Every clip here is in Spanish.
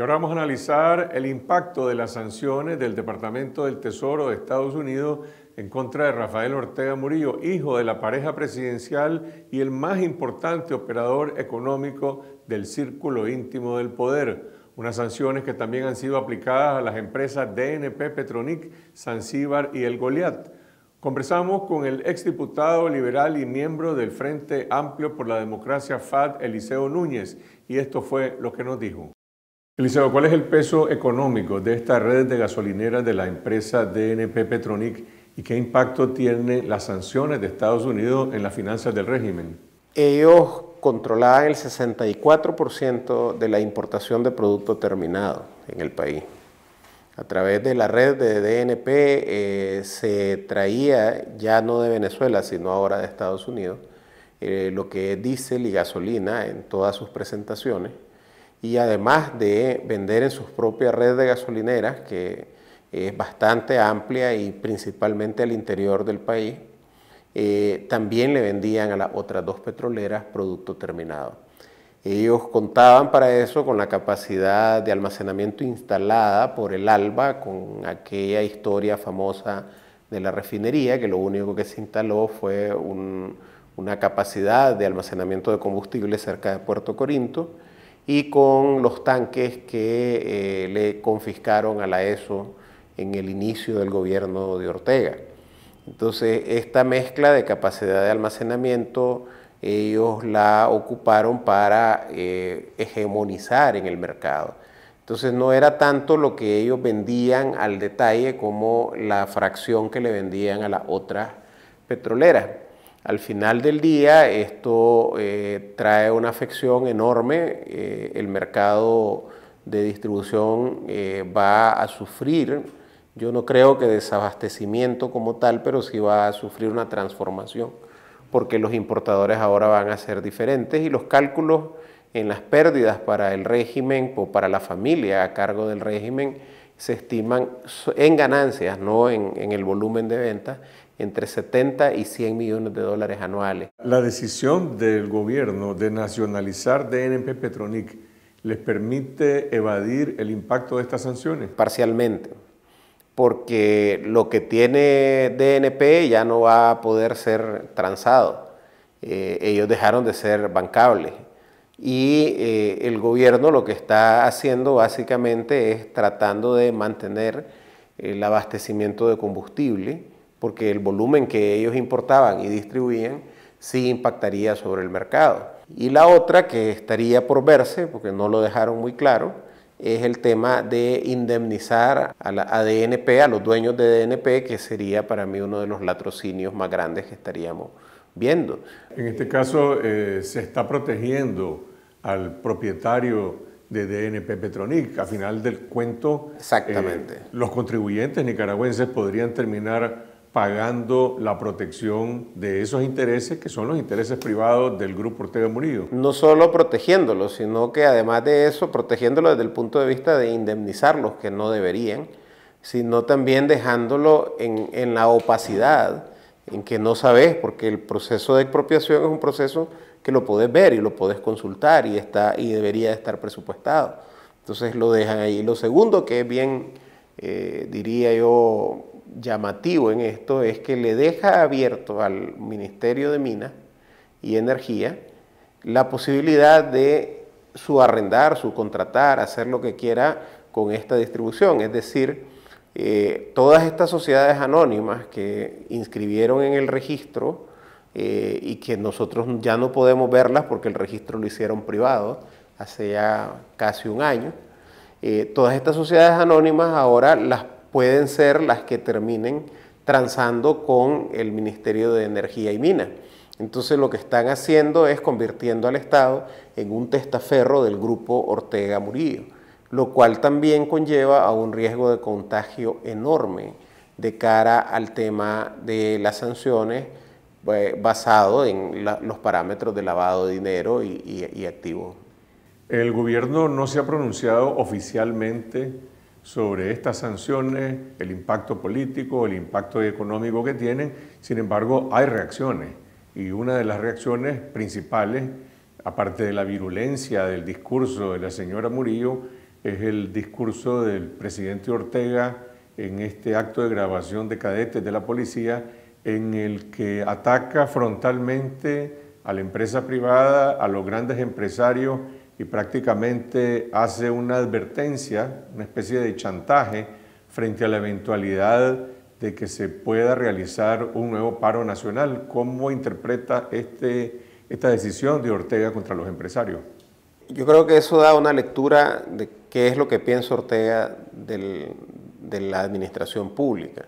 A analizar el impacto de las sanciones del Departamento del Tesoro de Estados Unidos en contra de Rafael Ortega Murillo, hijo de la pareja presidencial y el más importante operador económico del círculo íntimo del poder. Unas sanciones que también han sido aplicadas a las empresas DNP Petronic, Zanzíbar y El Goliat. Conversamos con el exdiputado liberal y miembro del Frente Amplio por la Democracia FAD, Eliseo Núñez, y esto fue lo que nos dijo. Eliseo, ¿cuál es el peso económico de esta red de gasolineras de la empresa DNP Petronic y qué impacto tienen las sanciones de Estados Unidos en las finanzas del régimen? Ellos controlaban el 64% de la importación de producto terminado en el país. A través de la red de DNP eh, se traía ya no de Venezuela, sino ahora de Estados Unidos, eh, lo que es diésel y gasolina en todas sus presentaciones y además de vender en sus propias redes de gasolineras, que es bastante amplia y principalmente al interior del país, eh, también le vendían a las otras dos petroleras producto terminado. Ellos contaban para eso con la capacidad de almacenamiento instalada por el ALBA, con aquella historia famosa de la refinería, que lo único que se instaló fue una capacidad de almacenamiento de combustible cerca de Puerto Corinto, y con los tanques que eh, le confiscaron a la ESO en el inicio del gobierno de Ortega. Entonces, esta mezcla de capacidad de almacenamiento, ellos la ocuparon para eh, hegemonizar en el mercado. Entonces, no era tanto lo que ellos vendían al detalle como la fracción que le vendían a las otras petroleras. Al final del día esto eh, trae una afección enorme, eh, el mercado de distribución eh, va a sufrir, yo no creo que desabastecimiento como tal, pero sí va a sufrir una transformación, porque los importadores ahora van a ser diferentes y los cálculos en las pérdidas para el régimen o para la familia a cargo del régimen se estiman en ganancias, no en, en el volumen de ventas, entre 70 y 100 millones de dólares anuales. La decisión del gobierno de nacionalizar DNP Petronic les permite evadir el impacto de estas sanciones? Parcialmente, porque lo que tiene DNP ya no va a poder ser transado. Eh, ellos dejaron de ser bancables. Y eh, el gobierno lo que está haciendo básicamente es tratando de mantener el abastecimiento de combustible porque el volumen que ellos importaban y distribuían sí impactaría sobre el mercado. Y la otra que estaría por verse, porque no lo dejaron muy claro, es el tema de indemnizar a, la, DNP, a los dueños de DNP, que sería para mí uno de los latrocinios más grandes que estaríamos viendo. En este caso eh, se está protegiendo al propietario de DNP Petronic. A final del cuento, Exactamente. Eh, los contribuyentes nicaragüenses podrían terminar pagando la protección de esos intereses que son los intereses privados del Grupo Ortega Murillo. No solo protegiéndolos, sino que además de eso, protegiéndolo desde el punto de vista de indemnizarlos, que no deberían, sino también dejándolo en, en la opacidad, en que no sabes, porque el proceso de expropiación es un proceso que lo puedes ver y lo puedes consultar y, está, y debería estar presupuestado. Entonces lo dejan ahí. Lo segundo que es bien, eh, diría yo, llamativo en esto es que le deja abierto al Ministerio de Minas y Energía la posibilidad de subarrendar, subcontratar, hacer lo que quiera con esta distribución. Es decir, eh, todas estas sociedades anónimas que inscribieron en el registro eh, y que nosotros ya no podemos verlas porque el registro lo hicieron privado hace ya casi un año, eh, todas estas sociedades anónimas ahora las pueden ser las que terminen transando con el Ministerio de Energía y Minas. Entonces lo que están haciendo es convirtiendo al Estado en un testaferro del grupo Ortega Murillo, lo cual también conlleva a un riesgo de contagio enorme de cara al tema de las sanciones eh, basado en los parámetros de lavado de dinero y, y activos. El gobierno no se ha pronunciado oficialmente sobre estas sanciones, el impacto político, el impacto económico que tienen. Sin embargo, hay reacciones y una de las reacciones principales, aparte de la virulencia del discurso de la señora Murillo, es el discurso del presidente Ortega en este acto de grabación de cadetes de la policía en el que ataca frontalmente a la empresa privada, a los grandes empresarios y prácticamente hace una advertencia, una especie de chantaje frente a la eventualidad de que se pueda realizar un nuevo paro nacional. ¿Cómo interpreta este, esta decisión de Ortega contra los empresarios? Yo creo que eso da una lectura de qué es lo que piensa Ortega de la administración pública.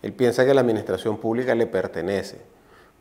Él piensa que la administración pública le pertenece,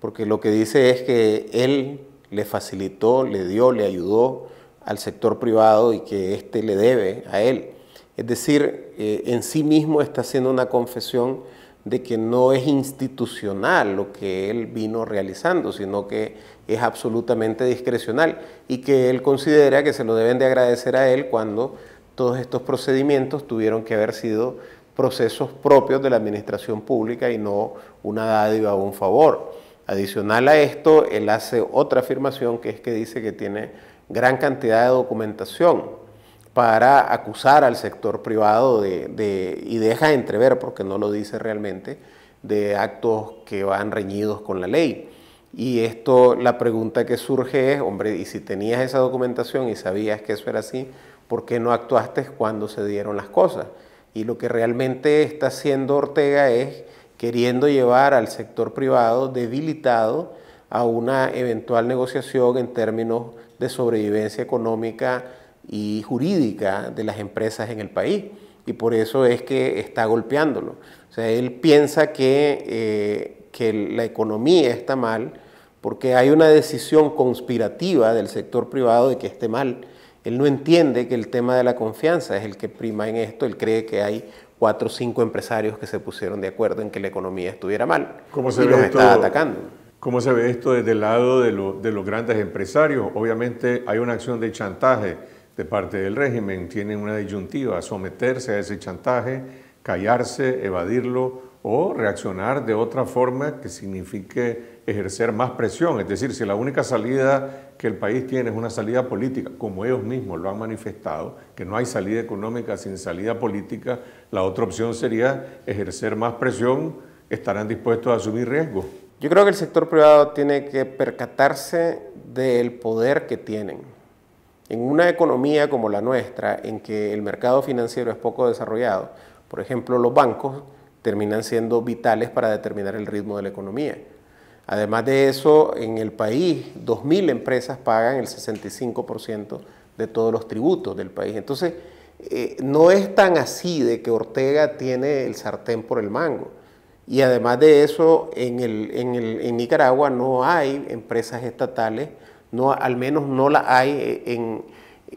porque lo que dice es que él le facilitó, le dio, le ayudó al sector privado y que éste le debe a él. Es decir, eh, en sí mismo está haciendo una confesión de que no es institucional lo que él vino realizando, sino que es absolutamente discrecional y que él considera que se lo deben de agradecer a él cuando todos estos procedimientos tuvieron que haber sido procesos propios de la administración pública y no una dádiva o un favor. Adicional a esto, él hace otra afirmación que es que dice que tiene gran cantidad de documentación para acusar al sector privado de, y deja entrever, porque no lo dice realmente, de actos que van reñidos con la ley. Y esto, la pregunta que surge es, hombre, y si tenías esa documentación y sabías que eso era así, ¿por qué no actuaste cuando se dieron las cosas? Y lo que realmente está haciendo Ortega es queriendo llevar al sector privado debilitado a una eventual negociación en términos de sobrevivencia económica y jurídica de las empresas en el país. Y por eso es que está golpeándolo. O sea, él piensa que, eh, que la economía está mal porque hay una decisión conspirativa del sector privado de que esté mal él no entiende que el tema de la confianza es el que prima en esto. Él cree que hay cuatro o cinco empresarios que se pusieron de acuerdo en que la economía estuviera mal ¿Cómo se y los está atacando. ¿Cómo se ve esto desde el lado de, los grandes empresarios? Obviamente hay una acción de chantaje de parte del régimen. Tienen una disyuntiva, someterse a ese chantaje, callarse, evadirlo o reaccionar de otra forma que signifique ejercer más presión. Es decir, si la única salida que el país tiene es una salida política, como ellos mismos lo han manifestado, que no hay salida económica sin salida política, la otra opción sería ejercer más presión, estarán dispuestos a asumir riesgos. Yo creo que el sector privado tiene que percatarse del poder que tienen. En una economía como la nuestra, en que el mercado financiero es poco desarrollado, por ejemplo, los bancos terminan siendo vitales para determinar el ritmo de la economía. Además de eso, en el país, 2.000 empresas pagan el 65% de todos los tributos del país. Entonces, eh, no es tan así de que Ortega tiene el sartén por el mango. Y además de eso, en, el, en, Nicaragua no hay empresas estatales, no, al menos no las hay eh,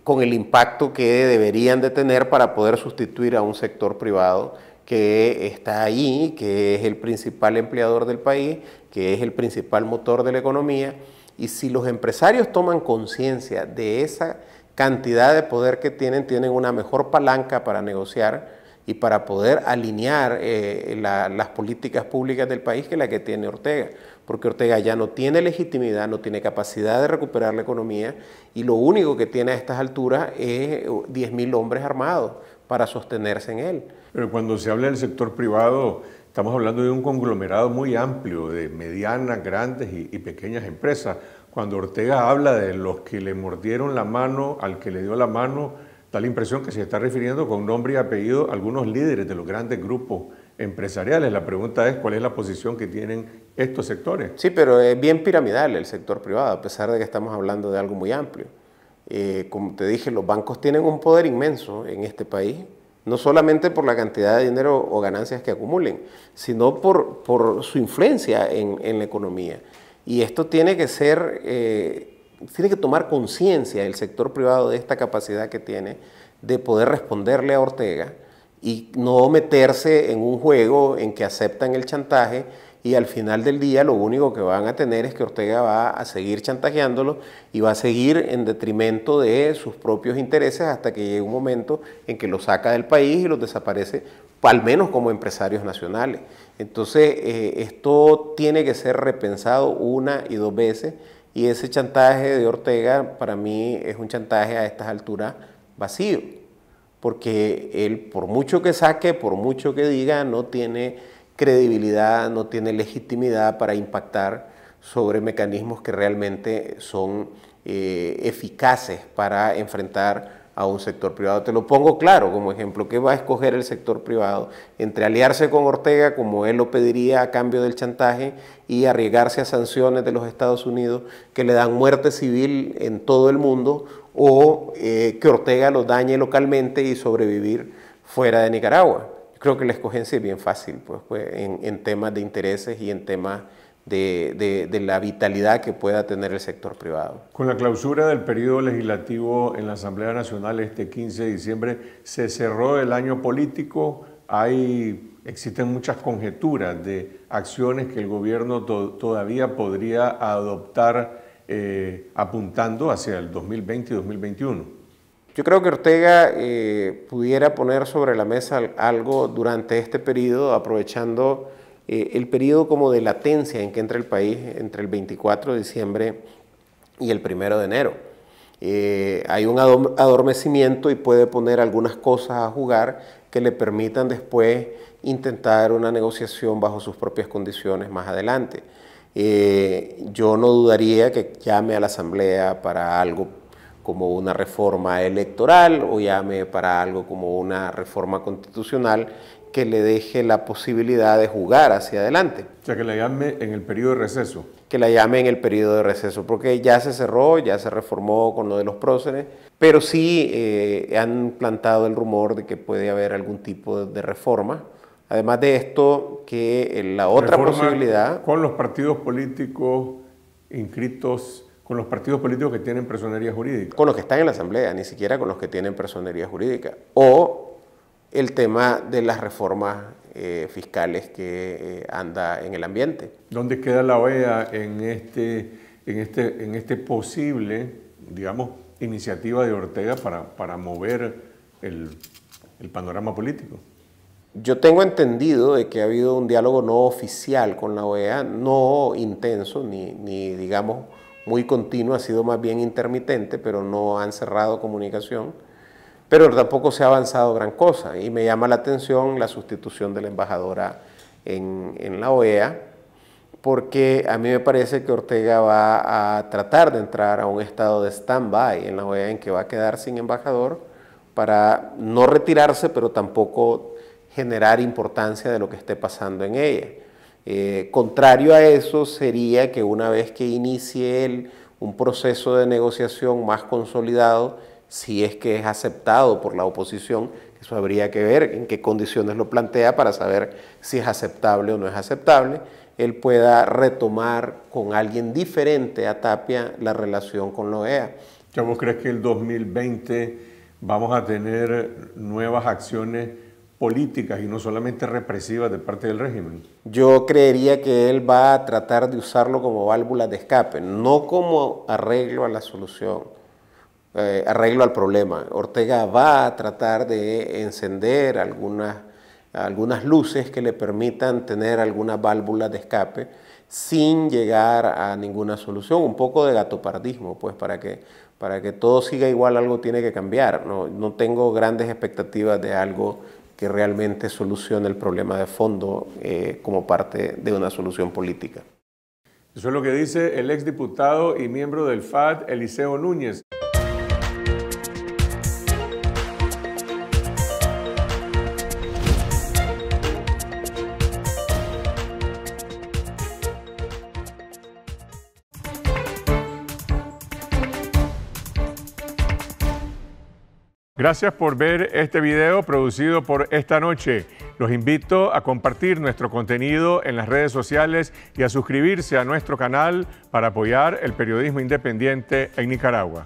con el impacto que deberían de tener para poder sustituir a un sector privado que está ahí, que es el principal empleador del país, que es el principal motor de la economía. Y si los empresarios toman conciencia de esa cantidad de poder que tienen, tienen una mejor palanca para negociar y para poder alinear eh, las políticas públicas del país que la que tiene Ortega. Porque Ortega ya no tiene legitimidad, no tiene capacidad de recuperar la economía y lo único que tiene a estas alturas es 10.000 hombres armados para sostenerse en él. Pero cuando se habla del sector privado, estamos hablando de un conglomerado muy amplio de medianas, grandes y, pequeñas empresas. Cuando Ortega habla de los que le mordieron la mano al que le dio la mano, da la impresión que se está refiriendo con nombre y apellido a algunos líderes de los grandes grupos empresariales. La pregunta es cuál es la posición que tienen estos sectores. Sí, pero es bien piramidal el sector privado, a pesar de que estamos hablando de algo muy amplio. Eh, como te dije, los bancos tienen un poder inmenso en este país no solamente por la cantidad de dinero o ganancias que acumulen, sino por, su influencia en, la economía. Y esto tiene que ser, eh, tiene que tomar conciencia el sector privado de esta capacidad que tiene de poder responderle a Ortega y no meterse en un juego en que aceptan el chantaje y al final del día lo único que van a tener es que Ortega va a seguir chantajeándolo y va a seguir en detrimento de sus propios intereses hasta que llegue un momento en que los saca del país y los desaparece, al menos como empresarios nacionales. Entonces, eh, esto tiene que ser repensado una y dos veces y ese chantaje de Ortega para mí es un chantaje a estas alturas vacío. porque él, por mucho que saque, por mucho que diga, no tiene credibilidad, no tiene legitimidad para impactar sobre mecanismos que realmente son eh, eficaces para enfrentar a un sector privado. Te lo pongo claro como ejemplo, ¿qué va a escoger el sector privado? Entre aliarse con Ortega, como él lo pediría a cambio del chantaje, y arriesgarse a sanciones de los Estados Unidos que le dan muerte civil en todo el mundo, o eh, que Ortega lo dañe localmente y sobrevivir fuera de Nicaragua. Creo que la escogencia es bien fácil pues, pues en, en temas de intereses y en temas de, la vitalidad que pueda tener el sector privado. Con la clausura del periodo legislativo en la Asamblea Nacional este 15 de diciembre, se cerró el año político, hay, existen muchas conjeturas de acciones que el gobierno todavía podría adoptar eh, apuntando hacia el 2020 y 2021. Yo creo que Ortega eh, pudiera poner sobre la mesa algo durante este periodo, aprovechando eh, el periodo como de latencia en que entra el país entre el 24 de diciembre y el 1 de enero. Eh, hay un adormecimiento y puede poner algunas cosas a jugar que le permitan después intentar una negociación bajo sus propias condiciones más adelante. Eh, yo no dudaría que llame a la Asamblea para algo como una reforma electoral o llame para algo como una reforma constitucional que le deje la posibilidad de jugar hacia adelante. O sea, que la llame en el periodo de receso. Que la llame en el periodo de receso, porque ya se cerró, ya se reformó con lo de los próceres, pero sí eh, han plantado el rumor de que puede haber algún tipo de reforma. Además de esto, que la otra posibilidad... Con los partidos políticos inscritos con los partidos políticos que tienen personería jurídica. Con los que están en la Asamblea, ni siquiera con los que tienen personería jurídica. O el tema de las reformas eh, fiscales que eh, anda en el ambiente. ¿Dónde queda la OEA en este, en este, en este posible, digamos, iniciativa de Ortega para, para mover el, el panorama político? Yo tengo entendido de que ha habido un diálogo no oficial con la OEA, no intenso, ni, ni digamos muy continuo, ha sido más bien intermitente, pero no han cerrado comunicación pero tampoco se ha avanzado gran cosa y me llama la atención la sustitución de la embajadora en, la OEA, porque a mí me parece que Ortega va a tratar de entrar a un estado de stand-by en la OEA en que va a quedar sin embajador para no retirarse, pero tampoco generar importancia de lo que esté pasando en ella. Eh, contrario a eso sería que una vez que inicie él un proceso de negociación más consolidado, si es que es aceptado por la oposición, eso habría que ver en qué condiciones lo plantea para saber si es aceptable o no es aceptable, él pueda retomar con alguien diferente a Tapia la relación con la OEA. ¿Ya vos crees que el 2020 vamos a tener nuevas acciones políticas y no solamente represivas de parte del régimen? Yo creería que él va a tratar de usarlo como válvula de escape, no como arreglo a la solución eh, arreglo al problema. Ortega va a tratar de encender algunas, algunas luces que le permitan tener alguna válvula de escape sin llegar a ninguna solución, un poco de gatopardismo, pues para que, para que todo siga igual algo tiene que cambiar. No, no tengo grandes expectativas de algo que realmente solucione el problema de fondo eh, como parte de una solución política. Eso es lo que dice el exdiputado y miembro del FAD, Eliseo Núñez. Gracias por ver este video producido por Esta Noche. Los invito a compartir nuestro contenido en las redes sociales y a suscribirse a nuestro canal para apoyar el periodismo independiente en Nicaragua.